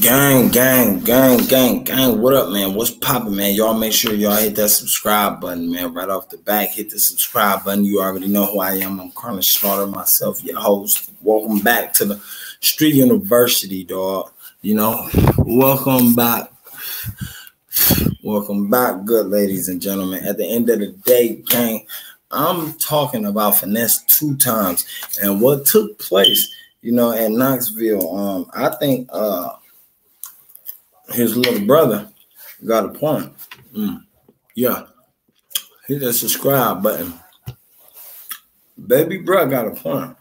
Gang, gang, gang, gang, gang. What up, man? What's popping, man? Y'all make sure y'all hit that subscribe button, man. Right off the back, hit the subscribe button. You already know who I am. I'm Karnage Slaughter, myself, your host. Welcome back to the Street University, dog. You know, welcome back. Welcome back, good ladies and gentlemen. At the end of the day, gang, I'm talking about Finesse2Tymes and what took place, you know, at Knoxville. Um, I think uh his little brother got a point. Mm. Yeah. Hit that subscribe button. Baby bro got a point.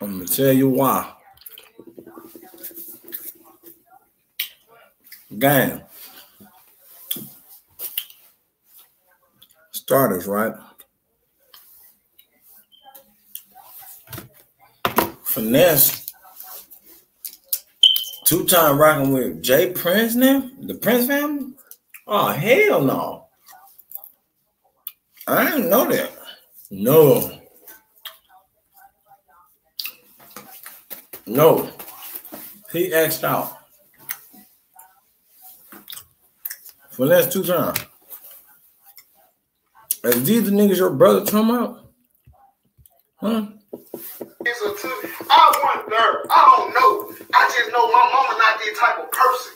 I'm gonna tell you why. Gang. Starters, right? Finesse Two time rocking with Jay Prince now? The Prince family? Oh hell no. I didn't know that. No. No. He asked out. For the last two times. Is these the niggas your brother talking about? Huh? I wonder. I don't know. I just know my mama not that type of person.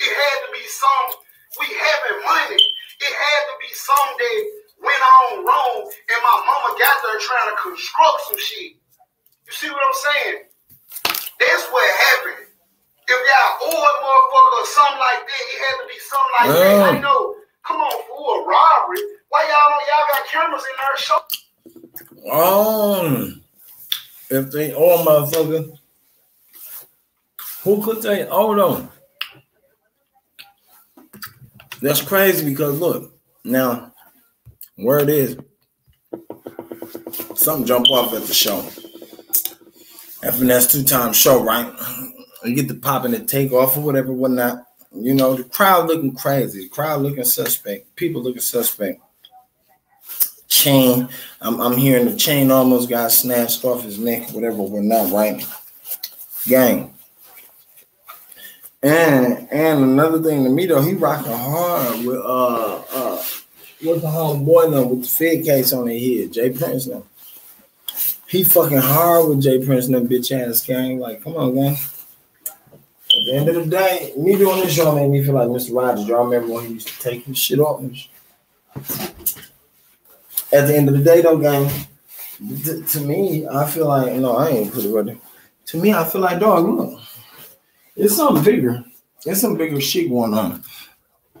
It had to be some we having money. It had to be some that went on wrong, and my mama got there trying to construct some shit. You see what I'm saying? That's what happened. If y'all old motherfucker or something like that, it had to be something like that. I know. Come on, for a robbery. Why y'all y'all got cameras in there? Show. Um if they all motherfucker, who could they hold on? That's crazy because look, now where it is, something jump off at the show. FNS two time show, right? You get the pop and the take off or whatever, whatnot. You know, the crowd looking crazy, the crowd looking suspect, people looking suspect chain. I'm, I'm hearing the chain almost got snatched off his neck, whatever. We're not right, gang. And and another thing to me though, he rocking hard with uh uh what's the homeboy now with the fed case on his head, Jay Prince now. He fucking hard with Jay Prince and that bitch ass gang. Like, come on, gang. At the end of the day, me doing this show made me feel like Mr. Rogers. Y'all remember when he used to take his shit off? At the end of the day, though, gang, to, to me, I feel like no, I ain't put it right there. To me, I feel like dog, look, it's something bigger. There's some bigger shit going on.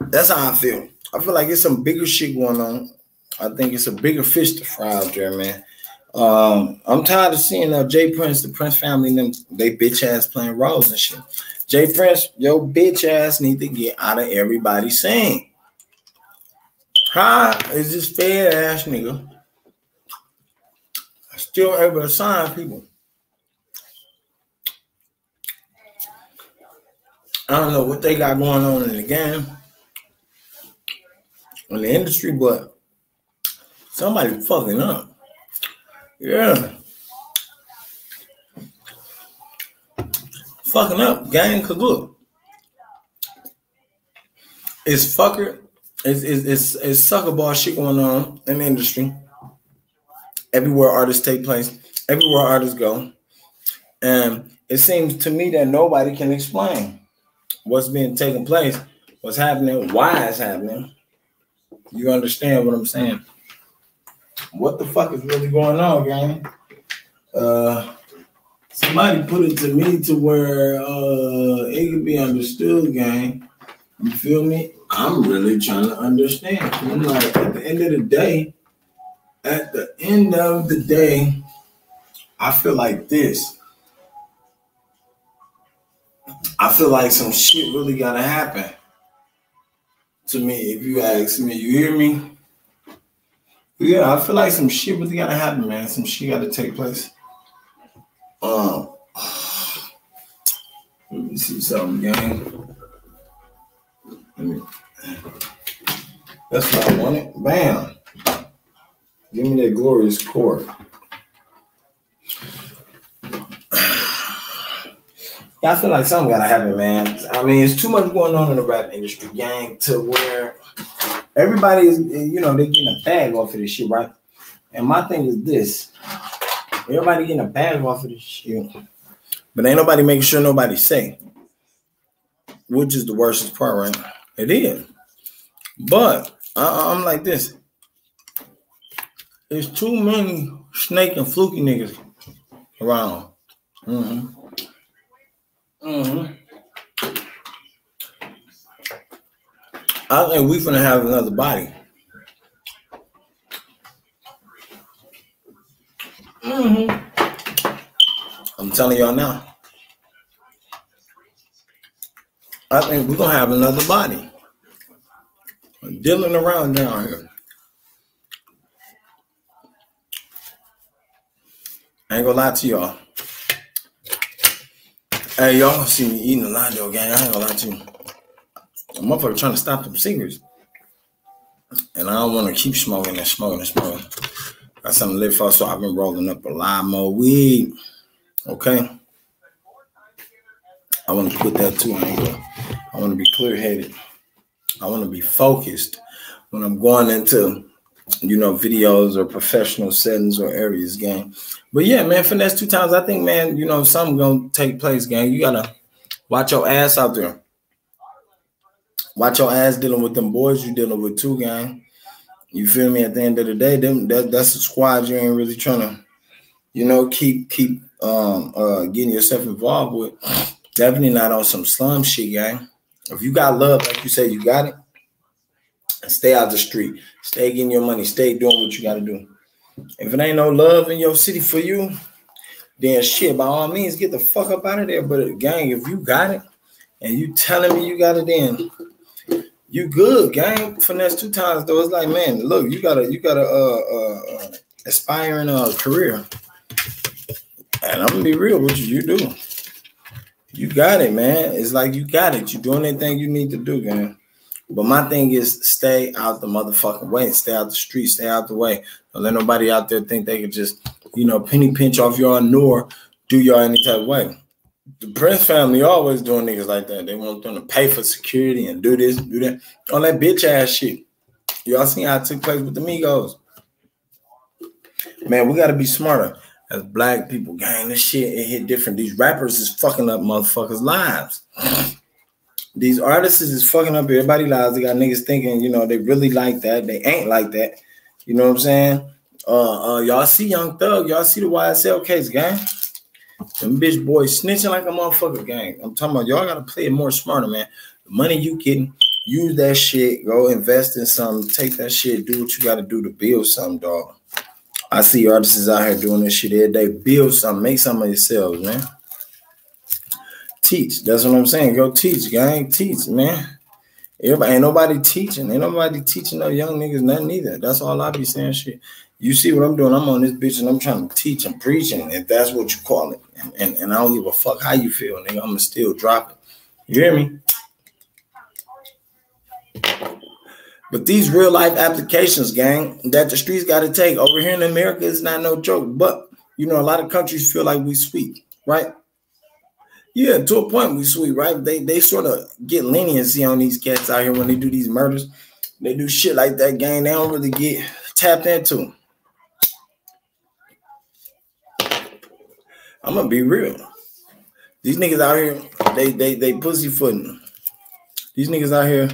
That's how I feel. I feel like it's some bigger shit going on. I think it's a bigger fish to fry out there, man. Um, I'm tired of seeing uh, Jay Prince, the Prince family, them they bitch ass playing roles and shit. Jay Prince, yo bitch ass need to get out of everybody's saying. How is this fed ass nigga still able to sign people? I don't know what they got going on in the game, in the industry, but somebody fucking up. Yeah. Fucking up, gang, cause look, it's fucker it's, it's, it's, sucker ball shit going on in the industry. Everywhere artists take place, everywhere artists go. And it seems to me that nobody can explain what's being taking place, what's happening, why it's happening. You understand what I'm saying? What the fuck is really going on, gang? Uh, somebody put it to me to where uh, it can be understood, gang. You feel me? I'm really trying to understand. I'm like, at the end of the day, at the end of the day, I feel like this. I feel like some shit really gotta happen to me. If you ask me, you hear me? Yeah, I feel like some shit really gotta happen, man. Some shit gotta take place. Um, let me see something, gang. That's what I wanted. Bam. Give me that glorious chord. Yeah, I feel like something gotta happen, man. I mean, it's too much going on in the rap industry, gang, to where everybody is, you know, they're getting a bag off of this shit, right? And my thing is this: everybody getting a bag off of this shit, but ain't nobody making sure nobody's safe, which is the worst part, right? It is, but I, I'm like this: there's too many snake and fluky niggas around. Mm-hmm. Mm-hmm. I think we're gonna have another body. Mm-hmm. I'm telling y'all now. I think we're gonna have another body. Dealing around down here. I ain't gonna lie to y'all. Hey, y'all see me eating a lot though, gang. I ain't gonna lie to you. A motherfucker trying to stop them cigarettes. And I don't want to keep smoking and smoking and smoking. Got something to live for, so I've been rolling up a lot more weed. Okay. I want to quit that too. I, ain't gonna, I want to be clear headed. I want to be focused when I'm going into, you know, videos or professional settings or areas, gang. But yeah, man, Finesse2Tymes. I think, man, you know, something gonna take place, gang. You gotta watch your ass out there. Watch your ass dealing with them boys you dealing with too, gang. You feel me? At the end of the day, them that, that's a squad you ain't really trying to, you know, keep keep um uh getting yourself involved with. Definitely not on some slum shit, gang. If you got love, like you say, you got it. Stay out the street. Stay getting your money. Stay doing what you gotta do. If it ain't no love in your city for you, then shit, by all means, get the fuck up out of there. But gang, if you got it and you telling me you got it, then you good, gang. Finesse2Tymes though. It's like, man, look, you got a you got a uh, uh, aspiring uh, career, and I'm gonna be real with you. You do. You got it, man. It's like you got it. You doing anything you need to do, man. But my thing is stay out the motherfucking way. Stay out the street. Stay out the way. Don't let nobody out there think they could just, you know, penny pinch off y'all nor do y'all any type of way. The Prince family always doing niggas like that. They want them to pay for security and do this, do that. All that bitch ass shit. Y'all seen how it took place with the Migos. Man, we gotta be smarter as black people. Gang, this shit it hit different. These rappers is fucking up motherfuckers' lives. These artists is fucking up everybody lives. They got niggas thinking, you know, they really like that. They ain't like that. You know what I'm saying? Uh, uh y'all see Young Thug, y'all see the YSL case, gang. Them bitch boys snitching like a motherfucker, gang. I'm talking about y'all gotta play it more smarter, man. The money you getting, use that shit, go invest in something, take that shit, do what you gotta do to build something, dog. I see artists out here doing this shit every day. Build something, make something of yourselves, man teach. That's what I'm saying. Go teach, gang. Teach, man. Everybody ain't nobody teaching. Ain't nobody teaching no young niggas nothing either. That's all I be saying. Shit. You see what I'm doing? I'm on this bitch and I'm trying to teach and preaching, if that's what you call it. And, and, and I don't give a fuck how you feel, nigga. I'ma still drop it. You hear me? But these real life applications, gang, that the streets got to take over here in America is not no joke. But you know, a lot of countries feel like we sweet, right? Yeah, to a point we sweet, right? They they sort of get leniency on these cats out here when they do these murders. They do shit like that, gang. They don't really get tapped into. I'm gonna be real. These niggas out here, they they they pussyfooting. These niggas out here,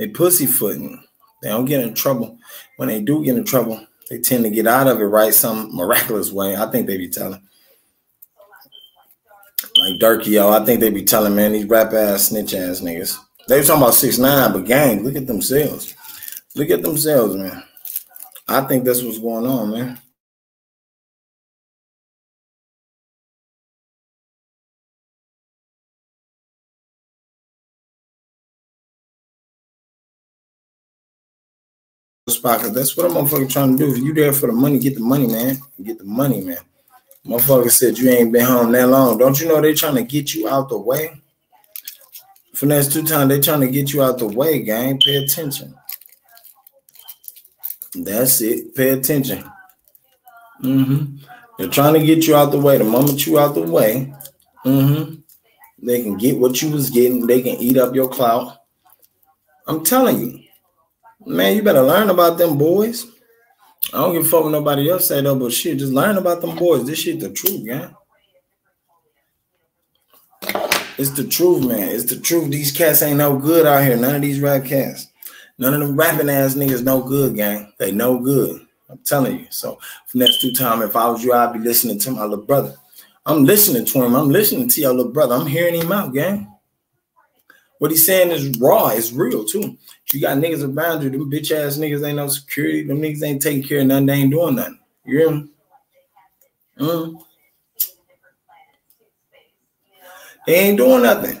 they pussyfooting. They don't get in trouble. When they do get in trouble, they tend to get out of it right some miraculous way. I think they be telling like Durky, yo, I think they be telling man these rap ass snitch ass niggas. They talking about six nine, but gang, look at themselves. Look at themselves, man. I think that's what's going on, man. Spot, that's what I'm motherfucking trying to do. If you there for the money, get the money, man. Get the money, man. Motherfucker said you ain't been home that long. Don't you know they trying to get you out the way? Finesse2Tymes, they trying to get you out the way, gang. Pay attention. That's it. Pay attention. Mm-hmm. They're trying to get you out the way. The moment you out the way, mm-hmm. They can get what you was getting. They can eat up your clout. I'm telling you, man, you better learn about them boys. I don't give a fuck what nobody else say though, but shit, just learn about them boys. This shit the truth, man. It's the truth, man. It's the truth. These cats ain't no good out here. None of these rap cats. None of them rapping ass niggas no good, gang. They no good. I'm telling you. So for next two time, if I was you, I'd be listening to my little brother. I'm listening to him. I'm listening to your little brother. I'm hearing him out, gang. What he's saying is raw. It's real too. You got niggas around you. Them bitch ass niggas ain't no security. Them niggas ain't taking care of nothing. They ain't doing nothing. You hear me? Mm. They ain't doing nothing.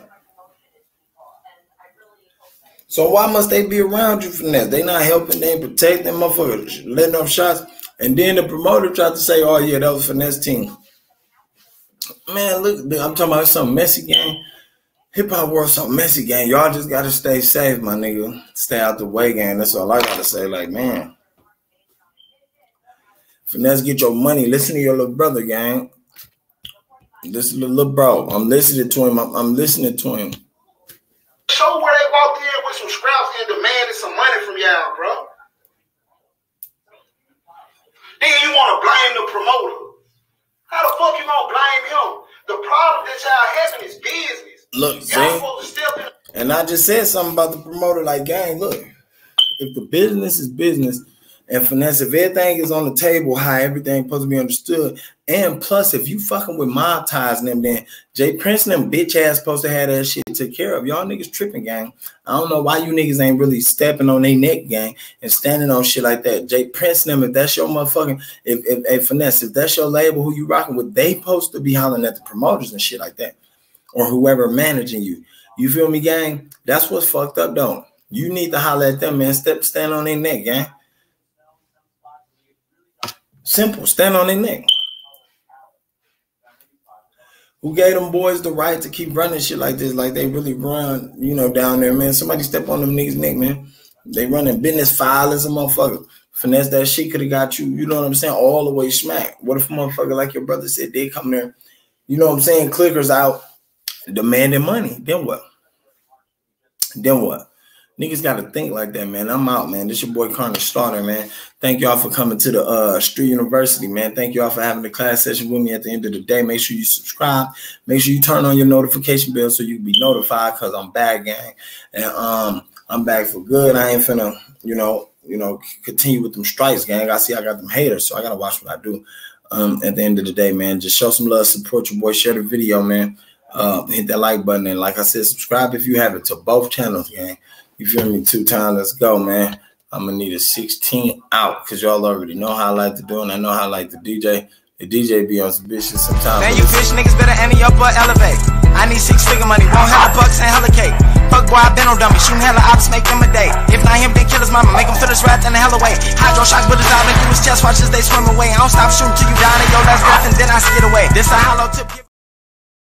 So why must they be around you for that? They not helping, they ain't protecting motherfuckers, letting off shots. And then the promoter tried to say, oh yeah, that was finesse team. Man, look, I'm talking about some messy game. Hip hop world some messy game. Y'all just gotta stay safe, my nigga. Stay out the way, gang. That's all I gotta say. Like, man. Finesse, get your money. Listen to your little brother, gang. This little bro. I'm listening to him. I'm, I'm listening to him. Show where they walked in with some scraps and demanded some money from y'all, bro. Then you want to blame the promoter. How the fuck you gonna blame him? The problem that y'all having is business. Look, and I just said something about the promoter. Like, gang, look, if the business is business, and finesse, if everything is on the table, how everything supposed to be understood, and plus, if you fucking with mob ties and them, then Jay Prince and them bitch ass supposed to have that shit took care of. Y'all niggas tripping, gang. I don't know why you niggas ain't really stepping on their neck, gang, and standing on shit like that. Jay Prince and them, if that's your motherfucking, if if a finesse, if that's your label, who you rocking with, they supposed to be hollering at the promoters and shit like that, or whoever managing you. You feel me, gang? That's what's fucked up, though. You need to holler at them, man. Step stand on their neck, gang. Simple. Stand on their neck. Who gave them boys the right to keep running shit like this? Like they really run, you know, down there, man. Somebody step on them niggas' neck, man. They running business file as a motherfucker. Finesse that shit could have got you, you know what I'm saying, all the way smack. What if a motherfucker like your brother said they come there, you know what I'm saying, clickers out demanding money? Then what? Then what? Niggas got to think like that, man. I'm out, man. This your boy Karnage Slaughter, man. Thank y'all for coming to the uh, Street University, man. Thank y'all for having the class session with me at the end of the day. Make sure you subscribe. Make sure you turn on your notification bell so you can be notified because I'm back, gang. And um, I'm back for good. I ain't finna, you know, you know, continue with them strikes, gang. I see I got them haters, so I gotta watch what I do. Um, at the end of the day, man, just show some love, support your boy, share the video, man. Uh, hit that like button, and like I said, subscribe if you have it to both channels, gang. You feel me? Two times. Let's go, man. I'm gonna need a 16 out because y'all already know how I like to do and I know how I like to DJ. The DJ be on some bitches sometimes. Man, you bitch niggas better ante up or elevate. I need six figure money, won't hella bucks and hella cake. Fuck boy, I been on dummy, shooting hella ops, make them a day. If not him, then kill his mama, make him feel his wrath in the hell away. Hydro shock bullets out into his chest, watch as they swim away. I don't stop shooting till you die in your last breath and then I skid away. This a hollow tip.